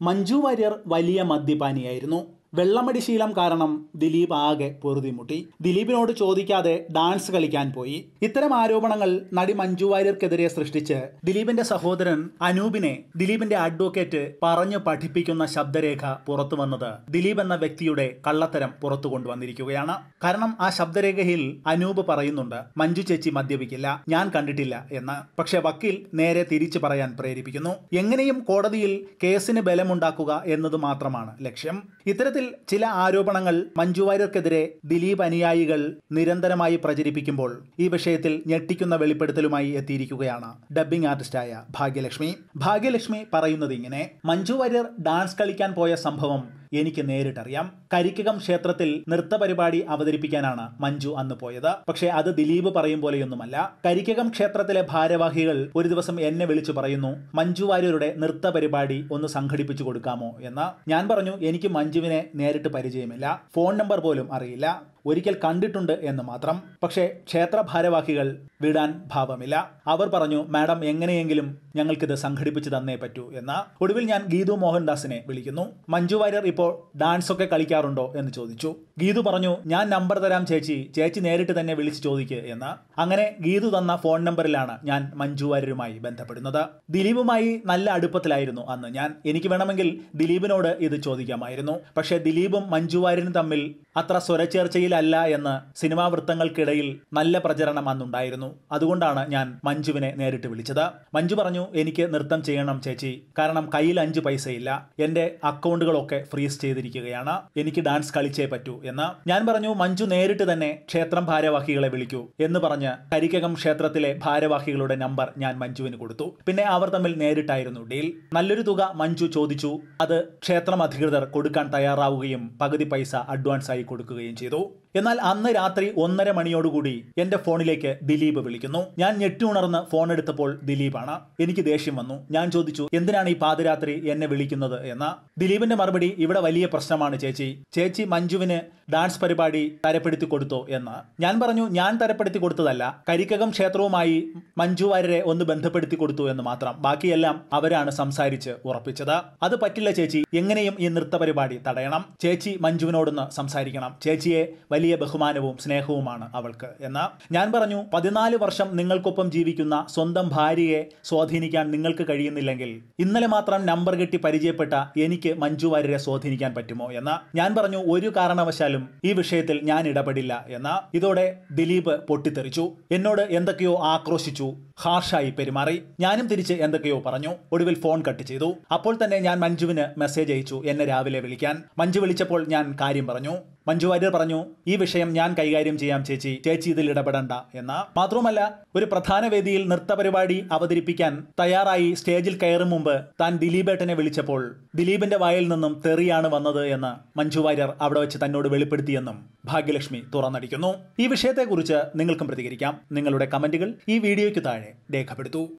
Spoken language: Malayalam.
മഞ്ജു വാര്യർ വലിയ മദ്യപാനിയായിരുന്നു. വെള്ളമടി ശീലം കാരണം ദിലീപ് ആകെ പൊറുതിമുട്ടി ദിലീപിനോട് ചോദിക്കാതെ ഡാൻസ് കളിക്കാൻ പോയി. ഇത്തരം ആരോപണങ്ങൾ നടി മഞ്ജു വാര്യർക്കെതിരെ സൃഷ്ടിച്ച് ദിലീപിന്റെ സഹോദരൻ അനൂപിനെ ദിലീപിന്റെ അഡ്വക്കേറ്റ് പറഞ്ഞു പഠിപ്പിക്കുന്ന ശബ്ദരേഖ പുറത്തു വന്നത് ദിലീപ് എന്ന വ്യക്തിയുടെ കള്ളത്തരം പുറത്തു കൊണ്ടുവന്നിരിക്കുകയാണ്. കാരണം ആ ശബ്ദരേഖയിൽ അനൂപ് പറയുന്നുണ്ട് മഞ്ജു ചേച്ചി മദ്യപിക്കില്ല ഞാൻ കണ്ടിട്ടില്ല എന്ന്. പക്ഷെ വക്കീൽ നേരെ തിരിച്ചു പറയാൻ പ്രേരിപ്പിക്കുന്നു. എങ്ങനെയും കോടതിയിൽ കേസിന് ബലമുണ്ടാക്കുക എന്നത് മാത്രമാണ് ലക്ഷ്യം. ഇത്തരത്തിൽ ചില ആരോപണങ്ങൾ മഞ്ജു വാര്യർക്കെതിരെ ദിലീപ് അനുയായികൾ നിരന്തരമായി പ്രചരിപ്പിക്കുമ്പോൾ ഈ വിഷയത്തിൽ ഞെട്ടിക്കുന്ന വെളിപ്പെടുത്തലുമായി എത്തിയിരിക്കുകയാണ് ഡബ്ബിംഗ് ആർട്ടിസ്റ്റായ ഭാഗ്യലക്ഷ്മി. ഭാഗ്യലക്ഷ്മി പറയുന്നത് ഇങ്ങനെ മഞ്ജു വാര്യർ ഡാൻസ് കളിക്കാൻ പോയ സംഭവം എനിക്ക് നേരിട്ടറിയാം. കരിക്കകം ക്ഷേത്രത്തിൽ നൃത്തപരിപാടി അവതരിപ്പിക്കാനാണ് മഞ്ജു അന്ന് പോയത്. പക്ഷേ അത് ദിലീപ് പറയും പോലെയൊന്നുമല്ല. കരിക്കകം ക്ഷേത്രത്തിലെ ഭാരവാഹികൾ ഒരു ദിവസം എന്നെ വിളിച്ചു പറയുന്നു മഞ്ജു വാര്യരുടെ നൃത്ത പരിപാടി ഒന്ന് സംഘടിപ്പിച്ചു കൊടുക്കാമോ? എന്ന്. ഞാൻ പറഞ്ഞു എനിക്ക് മഞ്ജുവിനെ നേരിട്ട് പരിചയമില്ല. ഫോൺ നമ്പർ പോലും അറിയില്ല. ഒരിക്കൽ കണ്ടിട്ടുണ്ട് എന്ന് മാത്രം. പക്ഷേ ക്ഷേത്ര ഭാരവാഹികൾ വിടാൻ ഭാവമില്ല. അവർ പറഞ്ഞു മാഡം എങ്ങനെയെങ്കിലും ഞങ്ങൾക്കിത് സംഘടിപ്പിച്ചു തന്നേ പറ്റൂ എന്ന്. ഒടുവിൽ ഞാൻ ഗീതു മോഹൻദാസിനെ വിളിക്കുന്നു. മഞ്ജു വാര്യർ ഇപ്പോൾ ഡാൻസ് ഒക്കെ കളിക്കാറുണ്ടോ എന്ന് ചോദിച്ചു. ഗീതു പറഞ്ഞു ഞാൻ നമ്പർ തരാം ചേച്ചി. ചേച്ചി നേരിട്ട് തന്നെ വിളിച്ച് ചോദിക്കുക എന്ന്. അങ്ങനെ ഗീതു തന്ന ഫോൺ നമ്പറിലാണ് ഞാൻ മഞ്ജു വാര്യരുമായി ബന്ധപ്പെടുന്നത്. ദിലീപുമായി നല്ല അടുപ്പത്തിലായിരുന്നു അന്ന് ഞാൻ. എനിക്ക് വേണമെങ്കിൽ ദിലീപിനോട് ഇത് ചോദിക്കാമായിരുന്നു. പക്ഷേ ദിലീപും മഞ്ജു വാര്യരും തമ്മിൽ അത്ര സ്വരച്ചേർച്ചയിലല്ല എന്ന് സിനിമാ വൃത്തങ്ങൾക്കിടയിൽ നല്ല പ്രചരണം അന്നുണ്ടായിരുന്നു. അതുകൊണ്ടാണ് ഞാൻ മഞ്ജുവിനെ നേരിട്ട് വിളിച്ചത്. മഞ്ജു പറഞ്ഞു എനിക്ക് നൃത്തം ചെയ്യണം ചേച്ചി. കാരണം കയ്യിൽ അഞ്ച് പൈസയില്ല. എന്റെ അക്കൗണ്ടുകളൊക്കെ ഫ്രീസ് ചെയ്തിരിക്കുകയാണ്. എനിക്ക് ഡാൻസ് കളിച്ചേ പറ്റൂ എന്ന്. ഞാൻ പറഞ്ഞു മഞ്ജു നേരിട്ട് തന്നെ ക്ഷേത്രം ഭാരവാഹികളെ വിളിക്കൂ എന്ന് പറഞ്ഞ് കരിക്കകം ക്ഷേത്രത്തിലെ ഭാരവാഹികളുടെ നമ്പർ ഞാൻ മഞ്ജുവിന് കൊടുത്തു. പിന്നെ അവർ തമ്മിൽ നേരിട്ടായിരുന്നു ഡീൽ. നല്ലൊരു തുക മഞ്ജു ചോദിച്ചു. അത് ക്ഷേത്രം അധികൃതർ കൊടുക്കാൻ തയ്യാറാവുകയും പകുതി പൈസ അഡ്വാൻസ് ആയി കൊടുക്കുകയും ചെയ്തു. എന്നാൽ അന്ന് രാത്രി ഒന്നര മണിയോടുകൂടി എന്റെ ഫോണിലേക്ക് ദിലീപ് വിളിക്കുന്നു. ഞാൻ ഞെട്ടി ഉണർന്ന് ഫോൺ എടുത്തപ്പോൾ ദിലീപാണ്. എനിക്ക് ദേഷ്യം വന്നു. ഞാൻ ചോദിച്ചു എന്തിനാണ് ഈ പാതിരാത്രി എന്നെ വിളിക്കുന്നത്? എന്ന. ദിലീപിന്റെ മറുപടി ഇവിടെ വലിയ പ്രശ്നമാണ് ചേച്ചി. ചേച്ചി മഞ്ജുവിന് ഡാൻസ് പരിപാടി തരപ്പെടുത്തി കൊടുത്തോ എന്ന്. ഞാൻ പറഞ്ഞു ഞാൻ തരപ്പെടുത്തി കൊടുത്തതല്ല. കരിക്കകം ക്ഷേത്രവുമായി മഞ്ജു വാര്യരെ ഒന്ന് ബന്ധപ്പെടുത്തി കൊടുത്തു എന്ന് മാത്രം. ബാക്കിയെല്ലാം അവരാണ് സംസാരിച്ച് ഉറപ്പിച്ചത്. അത് പറ്റില്ല ചേച്ചി. എങ്ങനെയും ഈ നൃത്ത പരിപാടി തടയണം. ചേച്ചി മഞ്ജുവിനോടൊന്ന് സംസാരിക്കണം. ചേച്ചിയെ വലിയ ബഹുമാനവും സ്നേഹവുമാണ് അവൾക്ക്. എന്ന് ഞാൻ പറഞ്ഞു പതിനാല് വർഷം നിങ്ങൾക്കൊപ്പം ജീവിക്കുന്ന സ്വന്തം ഭാര്യയെ സ്വാധീനിക്കാൻ നിങ്ങൾക്ക് കഴിയുന്നില്ലെങ്കിൽ ഇന്നലെ മാത്രം നമ്പർ കെട്ടി പരിചയപ്പെട്ട എനിക്ക് മഞ്ജു വാര്യരെ സ്വാധീനിക്കാൻ പറ്റുമോ? എന്ന് ഞാൻ പറഞ്ഞു ഒരു കാരണവശാലും ഈ വിഷയത്തിൽ ഞാൻ ഇടപെടില്ല. എന്ന് ഇതോടെ ദിലീപ് പൊട്ടിത്തെറിച്ചു. എന്നോട് എന്തൊക്കെയോ ആക്രോശിച്ചു. ഹാർഷായി പെരുമാറി. ഞാനും തിരിച്ച് എന്തൊക്കെയോ പറഞ്ഞു. ഒടുവിൽ ഫോൺ കട്ട് ചെയ്തു. അപ്പോൾ തന്നെ ഞാൻ മഞ്ജുവിന് മെസ്സേജ് അയച്ചു എന്നെ രാവിലെ വിളിക്കാൻ. മഞ്ജു വിളിച്ചപ്പോൾ ഞാൻ കാര്യം പറഞ്ഞു. മഞ്ജു വാര്യർ പറഞ്ഞു ഈ വിഷയം ഞാൻ കൈകാര്യം ചെയ്യാം ചേച്ചി. ചേച്ചി ഇതിൽ ഇടപെടണ്ട. എന്ന് മാത്രവുമല്ല ഒരു പ്രധാന വേദിയിൽ നൃത്ത പരിപാടി അവതരിപ്പിക്കാൻ തയ്യാറായി സ്റ്റേജിൽ കയറും മുമ്പ് താൻ ദിലീപേട്ടനെ വിളിച്ചപ്പോൾ ദിലീപിന്റെ വായിൽ നിന്നും തെറിയാണ് വന്നത് എന്ന് മഞ്ജു വാര്യർ അവിടെ വെച്ച് തന്നോട് വെളിപ്പെടുത്തിയെന്നും ഭാഗ്യലക്ഷ്മി തുറന്നടിക്കുന്നു. ഈ വിഷയത്തെക്കുറിച്ച് നിങ്ങൾക്കും പ്രതികരിക്കാം. നിങ്ങളുടെ കമന്റുകൾ ഈ വീഡിയോയ്ക്ക് താഴെ രേഖപ്പെടുത്തൂ.